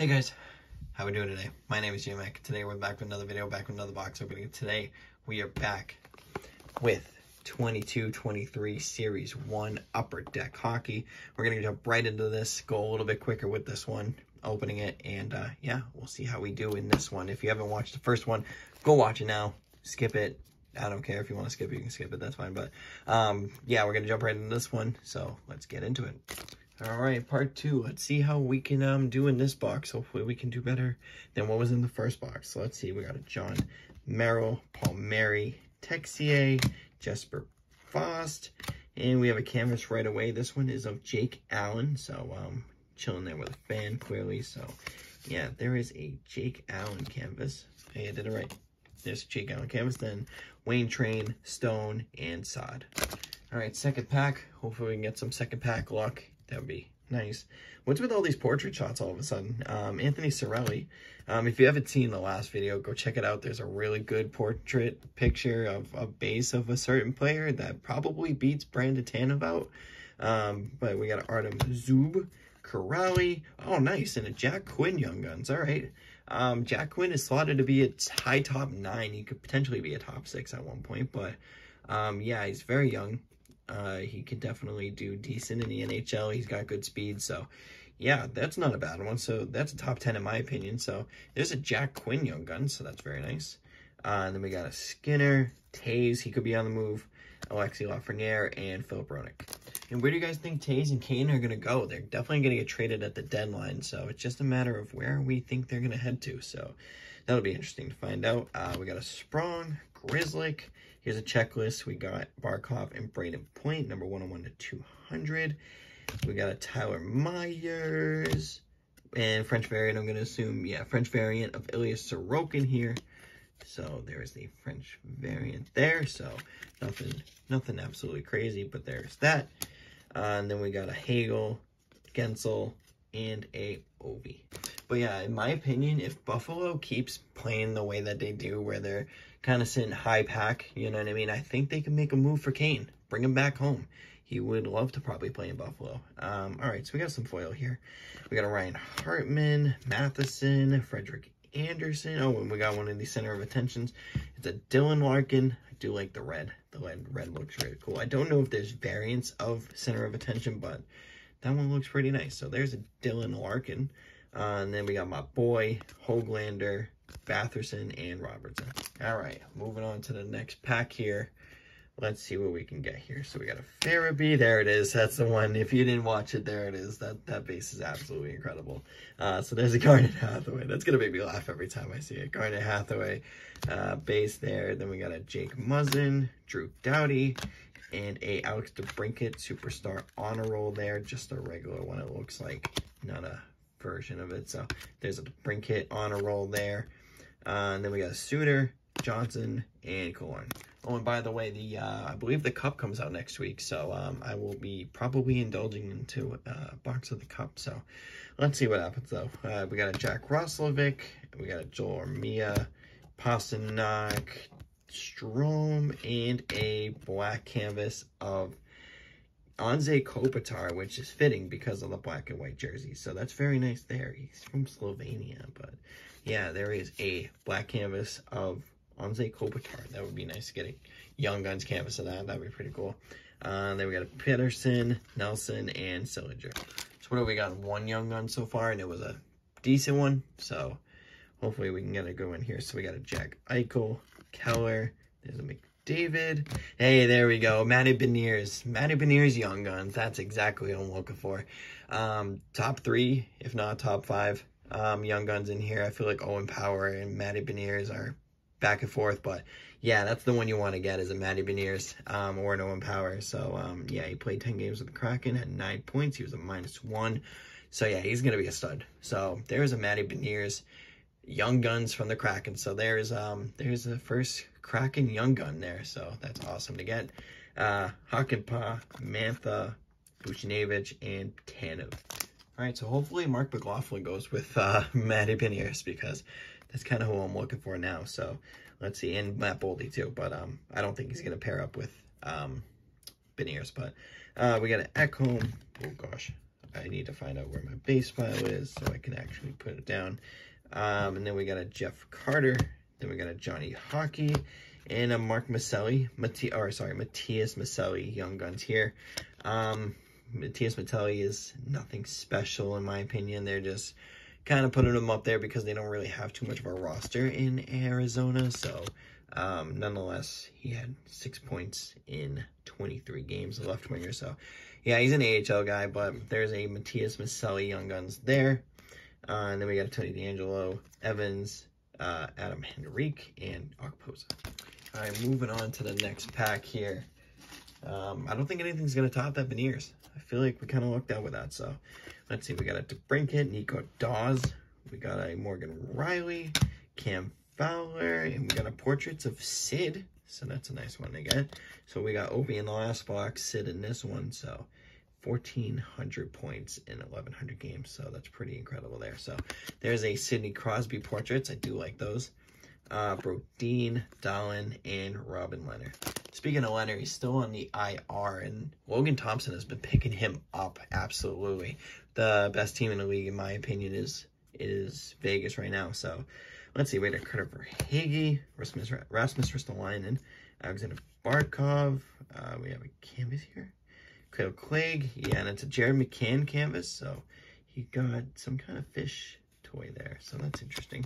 Hey guys, how we doing today? My name is J-Mac. Today we're back with another video, back with another box opening. Today we are back with 22-23 Series 1 Upper Deck Hockey. We're going to jump right into this, go a little bit quicker with this one, opening it, and uh, yeah, we'll see how we do in this one. If you haven't watched the first one, go watch it now. Skip it. I don't care if you want to skip it, you can skip it, that's fine. But um, yeah, we're going to jump right into this one, so let's get into it. All right, part two. Let's see how we can um do in this box. Hopefully we can do better than what was in the first box. So let's see. We got a Jon Merrill, Palmieri, Texier, Jesper Fast, and we have a canvas right away. This one is of Jake Allen. So um chilling there with a fan clearly. So yeah, there is a Jake Allen canvas. Hey, I did it right. There's Jake Allen canvas. Then Wayne Train, Stone, and Sod. All right, second pack. Hopefully we can get some second pack luck. That would be nice. What's with all these portrait shots all of a sudden? Um, Anthony Cirelli. Um, if you haven't seen the last video, go check it out. There's a really good portrait picture of a base of a certain player that probably beats Brandon Tanev out. Um, but we got Artem Zub, Kuraly. Oh, nice. And a Jack Quinn Young Guns. All right. Um, Jack Quinn is slotted to be a high top nine. He could potentially be a top six at one point. But um, yeah, he's very young. Uh, he could definitely do decent in the NHL. He's got good speed. So, yeah, that's not a bad one. So, that's a top 10 in my opinion. So, there's a Jack Quinn Young Gun. So, that's very nice. Uh, and then we got a Skinner, Toews. He could be on the move. Alexi Lafreniere, and Filip Hronek. And where do you guys think Toews and Kane are going to go? They're definitely going to get traded at the deadline. So, it's just a matter of where we think they're going to head to. So, that'll be interesting to find out. Uh, we got a Sprong, Grzelcyk, Here's a checklist. We got Barkov and Brayden Point, number 101 to 200. We got a Tyler Myers. And French variant, I'm going to assume, yeah, French variant of Ilya Sorokin here. So there's the French variant there. So nothing, nothing absolutely crazy, but there's that. Uh, and then we got a Hagel, Guentzel, and a Ovi. But yeah, in my opinion, if Buffalo keeps playing the way that they do, where they're kind of sitting high pack, you know what I mean? I think they can make a move for Kane, bring him back home. He would love to probably play in Buffalo. Um, all right, so we got some foil here. We got a Ryan Hartman, Matheson, Frederik Andersen. Oh, and we got one of the center of attentions. It's a Dylan Larkin. I do like the red. The red, red looks really cool. I don't know if there's variants of center of attention, but that one looks pretty nice. So there's a Dylan Larkin. Uh, and then we got my boy, Hoglander, Batherson, and Robertson. All right, moving on to the next pack here. Let's see what we can get here. So we got a Farabee. There it is. That's the one. If you didn't watch it, there it is. That that base is absolutely incredible. Uh, so there's a Garnet Hathaway. That's going to make me laugh every time I see it. Garnet Hathaway uh, base there. Then we got a Jake Muzzin, Drew Doughty, and a Alex DeBrincat Superstar Honor Roll there. Just a regular one, it looks like. Not a version of it. So there's a DeBrincat Honor Roll there. Uh, and then we got a Suter, Johnson, and Killorn. Oh, and by the way, the uh, I believe the cup comes out next week, so um, I will be probably indulging into a box of the cup. So let's see what happens, though. Uh, we got a Jack Roslovic, we got a Joel Armia, Pastrnak, Strome, and a black canvas of Anze Kopitar, which is fitting because of the black and white jersey. So that's very nice there. He's from Slovenia, but yeah, there is a black canvas of Anze Kopitar. That would be nice to get a Young Guns canvas of that. That'd be pretty cool. Uh, then we got a Pettersson, Nelson, and Sillinger. So what have we got? One Young Gun so far, and it was a decent one. So hopefully we can get a good one here. So we got a Jack Eichel, Keller, there's a McDavid. Hey, there we go. Matty Beniers. Matty Beniers Young Guns. That's exactly what I'm looking for. Um, top three, if not top five, um, Young Guns in here. I feel like Owen Power and Matty Beniers are back and forth, but yeah, that's the one you want to get is a Matty Beniers um, or an Owen Power. So um, yeah, he played 10 games with the Kraken, had nine points. He was a minus one. So yeah, he's going to be a stud. So there's a Matty Beniers young guns from the Kraken. So there's um there's the first Kraken young gun there. So that's awesome to get. Uh Hakanpää, Mantha, Buchnevich, and Tanev. All right, so hopefully Mark McLaughlin goes with uh, Matty Beniers because that's kind of who I'm looking for now. So let's see, and Matt Boldy too, but um, I don't think he's going to pair up with um, Beniers. But uh, we got an Ekholm. Oh gosh, I need to find out where my base file is so I can actually put it down. Um, and then we got a Jeff Carter. Then we got a Johnny Hockey and a Mark Maccelli. Mati or sorry, Matias Maccelli, Young Guns here. Um, Matias Maccelli is nothing special in my opinion. They're just kind of putting him up there because they don't really have too much of a roster in Arizona. So, um, nonetheless, he had six points in 23 games, left winger. So, yeah, he's an AHL guy, but there's a Matias Maccelli Young Guns there. Uh, and then we got a Tony DeAngelo, Evans, uh, Adam Henrique, and Okposo. All right, moving on to the next pack here. Um, I don't think anything's going to top that Beniers. I feel like we kind of lucked out with that. So let's see. We got a DeBrincat, Nico Daws. We got a Morgan Rielly, Cam Fowler, and we got a Portraits of Sid. So that's a nice one to get. So we got Ovi in the last box, Sid in this one. So 1,400 points in 1,100 games. So that's pretty incredible there. So there's a Sidney Crosby portraits. I do like those. Uh, Brodin, Dahlen, and Robin Lehner. Speaking of Lehner, he's still on the IR, and Logan Thompson has been picking him up absolutely. The best team in the league, in my opinion, is is Vegas right now. So let's see. Got Carter Hagee, Rasmus, Rasmus Ristolainen, Alexander Barkov. Uh, we have a canvas here. Kyle Clague, yeah, and it's a Jared McCann canvas, so he got some kind of fish toy there, so that's interesting.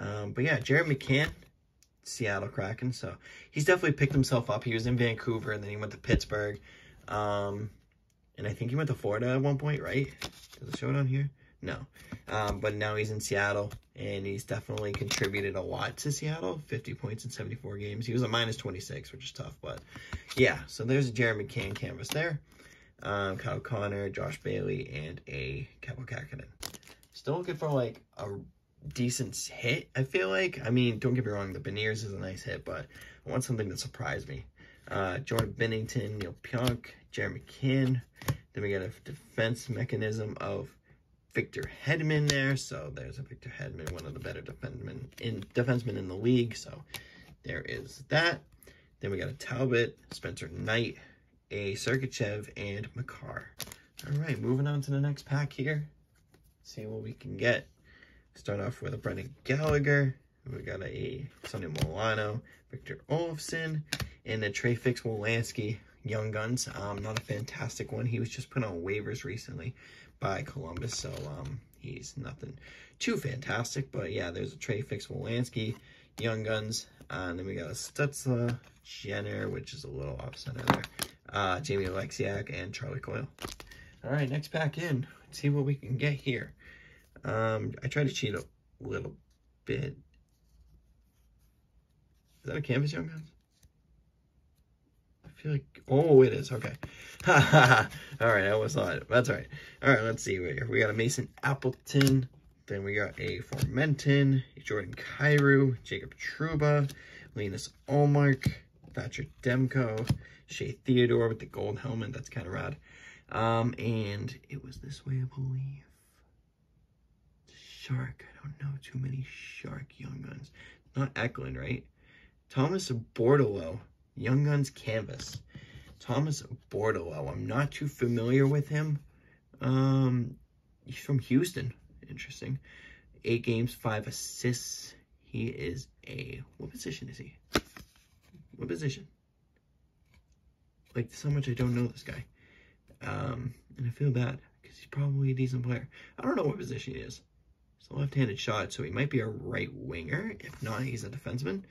Um, but yeah, Jared McCann, Seattle Kraken, so he's definitely picked himself up. He was in Vancouver, and then he went to Pittsburgh, um, and I think he went to Florida at one point, right? Does it show it on here? No. Um, but now he's in Seattle, and he's definitely contributed a lot to Seattle. 50 points in 74 games. He was a minus 26, which is tough, but yeah. So there's a Jeremy McCann canvas there um, Kyle Connor, Josh Bailey, and a Kähkönen. Still looking for like a decent hit, I feel like. I mean, don't get me wrong, the Beniers is a nice hit, but I want something that surprised me. Uh, Jordan Binnington, Neal Pionk, Jeremy Kinn. Then we got a defense mechanism of Victor Hedman there. So there's a Victor Hedman, one of the better defensemen in, defensemen in the league. So there is that. Then we got a Talbot, Spencer Knight, a Sergachev, and Makar. All right, moving on to the next pack here. See what we can get. Start off with a Brendan Gallagher. We got a Sonny Milano, Victor Olofsson, and a Trey Fix Wolansky Young Guns. Um, not a fantastic one. He was just put on waivers recently by Columbus, so um, he's nothing too fantastic. But yeah, there's a Trey Fix Wolansky Young Guns. Uh, and then we got a Stützle Jenner, which is a little off center there uh, Jamie Oleksiak, and Charlie Coyle. All right, next pack in. Let's see what we can get here. Um, I tried to cheat a little bit. Is that a canvas, Young Guns? Feel like, oh, it is. Okay. all right, I was thought. That's all right. All right, let's see here. We got a Mason Appleton. Then we got a Formenton, a Jordan Kyrou, Jacob Trouba, Linus Ullmark, Thatcher Demko, Shea Theodore with the gold helmet. That's kind of rad. Um, and it was this way, I believe. Shark. I don't know too many Shark Young Guns. Not Eklund, right? Thomas Bordeleau. Young Guns Canvas. Thomas Bordeleau. I'm not too familiar with him. Um, he's from Houston. Interesting. Eight games, five assists. He is a... What position is he? What position? Like, so much I don't know this guy. Um, and I feel bad because he's probably a decent player. I don't know what position he is. It's a left-handed shot, so he might be a right winger. If not, he's a defenseman.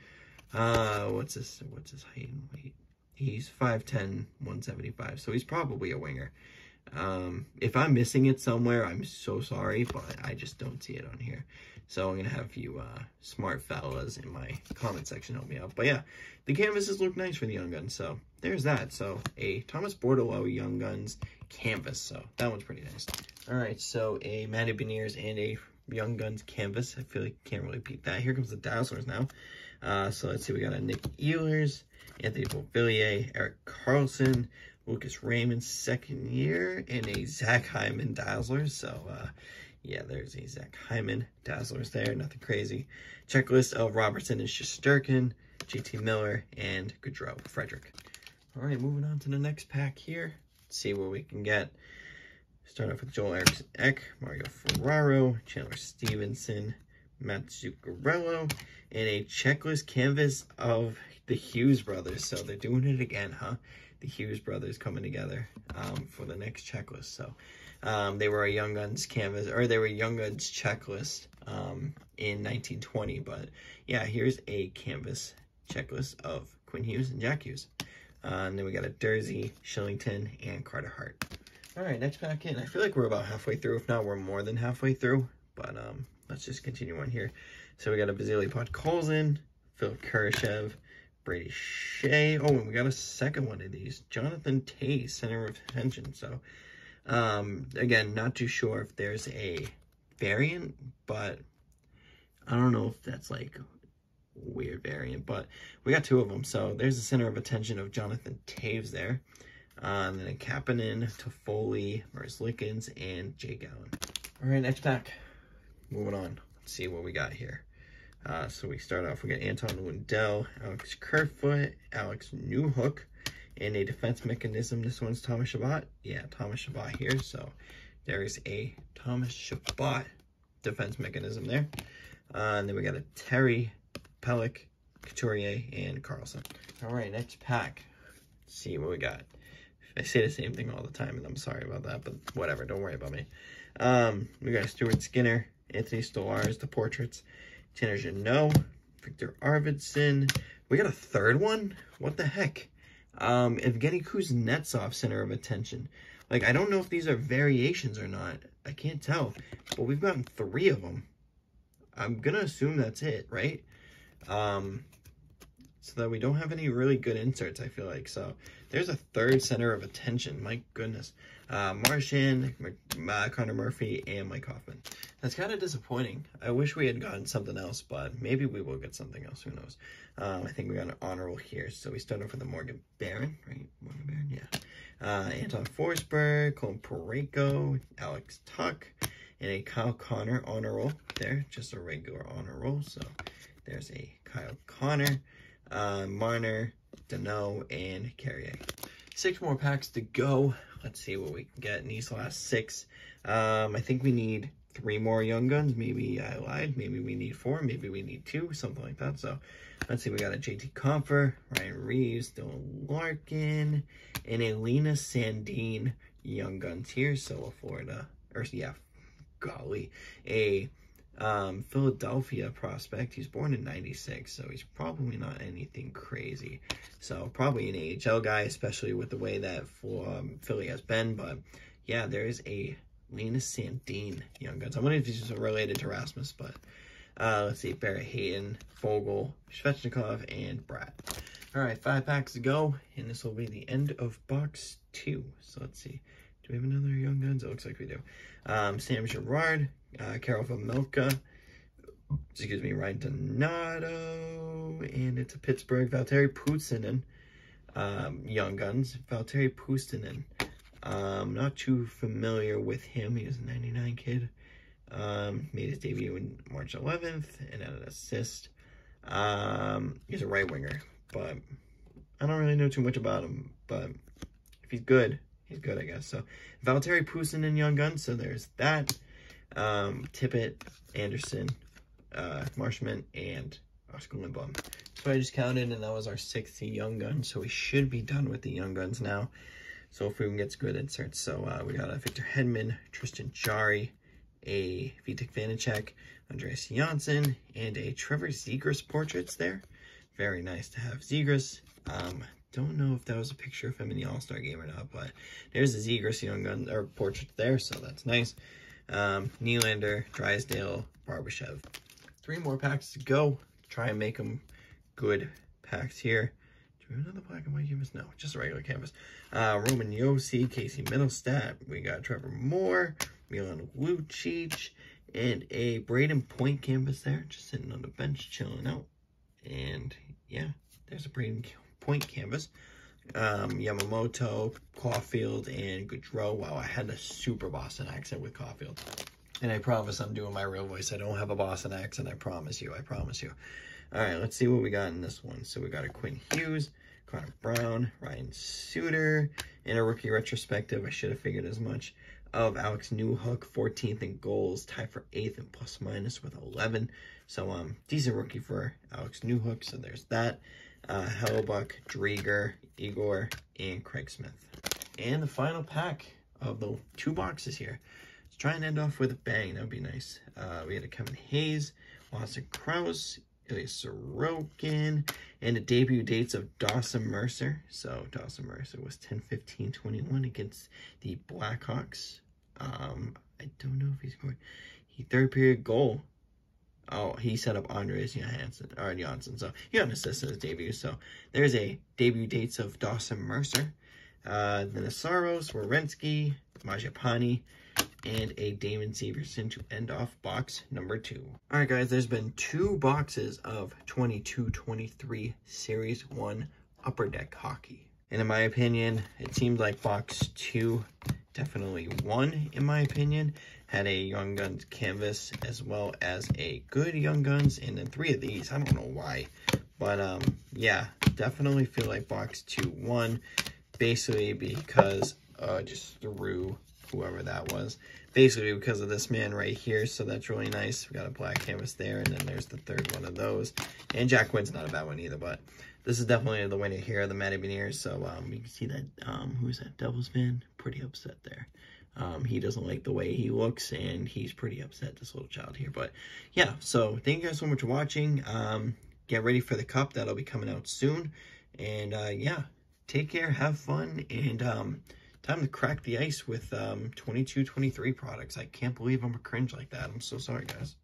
Uh, what's his, what's his height and weight? He's 5'10", 175, so he's probably a winger. Um, if I'm missing it somewhere, I'm so sorry, but I just don't see it on here. So I'm going to have you uh, smart fellas in my comment section help me out. But yeah, the canvases look nice for the Young Guns. So there's that. So a Thomas Bordeleau Young Guns canvas. So that one's pretty nice. All right, so a Matty Beniers and a Young Guns canvas. I feel like you can't really beat that. Here comes the Dazzlers now. Uh, so let's see, we got a Nick Ehlers, Anthony Beauvillier, Erik Karlsson, Lucas Raymond's second year, and a Zach Hyman Dazzler. So, uh, yeah, there's a Zach Hyman Dazzlers there. Nothing crazy. Checklist of Robertson and Shesterkin, JT Miller, and Gaudreau Frederick. All right, moving on to the next pack here. Let's see what we can get. Start off with Joel Eriksson Ek, Mario Ferraro, Chandler Stephenson, Matt Zuccarello, and a checklist canvas of the Hughes brothers. So they're doing it again, huh? The Hughes brothers coming together um, for the next checklist. So um, they were a Young Guns canvas, or they were Young Guns checklist um, in 1920. But yeah, here's a canvas checklist of Quinn Hughes and Jack Hughes. Uh, and then we got a Durzi, Shillington, and Carter Hart. All right, next pack in. I feel like we're about halfway through. If not, we're more than halfway through. But um, let's just continue on here. So we got a Vasily Podkolzin, Phil Kurashev, Brady Skjei. Oh, and we got a second one of these. Jonathan Toews, center of attention. So, um, again, not too sure if there's a variant, but I don't know if that's like weird variant, but we got two of them. So there's the center of attention of Jonathan Toews there. Uh, and then a Kapanen, Toffoli, Merzlikins, and Jake Allen. All right, next pack. Moving on. Let's see what we got here. Uh, so we start off, we got Anton Lundell, Alex Kerfoot, Alex Newhook, and a defense mechanism. This one's Thomas Chabot. Yeah, Thomas Chabot here. So there is a Thomas Chabot defense mechanism there. Uh, and then we got a Terry, Pelech, Couturier, and Carlson. All right, next pack. Let's see what we got. I say the same thing all the time, and I'm sorry about that, but whatever. Don't worry about me. Um, we got Stuart Skinner, Anthony Stolarz, the portraits, Tanner Jeannot, Victor Arvidsson. We got a third one? What the heck? Um, Evgeny Kuznetsov, center of attention. Like, I don't know if these are variations or not. I can't tell. But we've gotten three of them. I'm going to assume that's it, right? Um, so that we don't have any really good inserts, I feel like. So there's a third center of attention. My goodness. Uh, Marchand, uh, Connor Murphy, and Mike Hoffman. That's kind of disappointing. I wish we had gotten something else, but maybe we will get something else. Who knows? Um, I think we got an honorable here. So we started off with the Morgan Barron, right? Morgan Barron, yeah. Uh, Anton Forsberg, Colin Parayko, Alex Tuch, and a Kyle Connor honor roll there. Just a regular honor roll. So there's a Kyle Connor uh, Marner, Danault, and Carrier. Six more packs to go. Let's see what we can get in these last six. Um, I think we need three more Young Guns. Maybe I lied. Maybe we need four. Maybe we need two. Something like that. So let's see. We got a JT Compher, Ryan Reaves, Dylan Larkin, and Elena Sandin Young Guns here. So a Florida, or yeah, golly, a um, Philadelphia prospect. He's born in 96, so he's probably not anything crazy. So probably an AHL guy, especially with the way that for, um, Philly has been. But yeah, there is a Linus Sandin Young Guns. I wonder if he's related to Rasmus, but uh, let's see. Barrett Hayton, Foegele, Svechnikov, and Brad. All right, five packs to go, and this will be the end of box two. So let's see. Do we have another Young Guns? It looks like we do. Um, Sam Girard, uh, Karel Vejmelka, excuse me, Ryan Donato, and it's a Pittsburgh, Valtteri Puustinen, um, Young Guns, Valtteri Puustinen. Um, not too familiar with him. He was a 99 kid. Um, made his debut in March 11th and had an assist. Um, he's a right winger, but I don't really know too much about him. But if he's good, he's good, I guess. So Valteri Valtteri and Young Guns. So there's that um, Tippett, Anderson, uh, Marchment, and Oscar Lindblom. So I just counted, and that was our 60 Young Guns. So we should be done with the Young Guns now. So if we can get good inserts. So uh, we got a Victor Hedman, Tristan Jarry, a Vitek Vanacek, Andreas Janssen, and a Trevor Zegras portraits there. Very nice to have Zegras. Um, don't know if that was a picture of him in the All-Star game or not, but there's a Zegras Young Gun or portrait there, so that's nice um, Nylander, Drysdale, Barbashev. Three more packs to go. Try and make them good packs here. Do we have another black and white canvas? No, just a regular canvas. Uh, Roman Josi, Casey Mittelstadt. We got Trevor Moore, Milan Lucic, and a Brayden Point canvas there, just sitting on the bench, chilling out. And yeah, there's a Brayden Point canvas um, Yamamoto, Caufield, and Gaudreau. Wow, I had a super Boston accent with Caufield. And I promise I'm doing my real voice. I don't have a Boston accent. I promise you. I promise you. All right, let's see what we got in this one. So we got a Quinn Hughes, Connor Brown, Ryan Suter, and a rookie retrospective. I should have figured as much. of Alex Newhook, 14th in goals, tied for 8th in plus minus with 11. So, um, decent rookie for Alex Newhook. So there's that. Uh, Hellebuyck, Driedger, Igor, and Craig Smith. And the final pack of the two boxes here. Let's try and end off with a bang. That would be nice. Uh, we had a Kevin Hayes, Lawson Crouse, Ilya Sorokin, and the debut dates of Dawson Mercer. So Dawson Mercer was 10-15-21 against the Blackhawks. Um, I don't know if he scored. He third period goal. Oh, he set up Andres Johansson or Johnson. So he got an assist in his debut. So there's a debut dates of Dawson Mercer. Uh, the Nasaros, Werenski, Mangiapane, and a Damon Severson to end off box number two. All right, guys, there's been two boxes of 22-23 Series 1 Upper Deck Hockey. And in my opinion, it seemed like box two definitely won, in my opinion. Had a Young Guns canvas as well as a good Young Guns. And then three of these, I don't know why. But, um, yeah, definitely feel like box two won. Basically because uh, just through whoever that was. Basically because of this man right here, so that's really nice. We got a black canvas there, and then there's the third one of those. And Jack Quinn's not a bad one either, but this is definitely the winner here, the Matty Beniers. So um, you can see that, um, who's that, Devils fan? Pretty upset there. Um, he doesn't like the way he looks, and he's pretty upset, this little child here. But yeah, so thank you guys so much for watching. Um, get ready for the cup. That'll be coming out soon. And uh, yeah, take care, have fun, and um, time to crack the ice with um, 22, 23 products. I can't believe I'm a cringe like that. I'm so sorry, guys.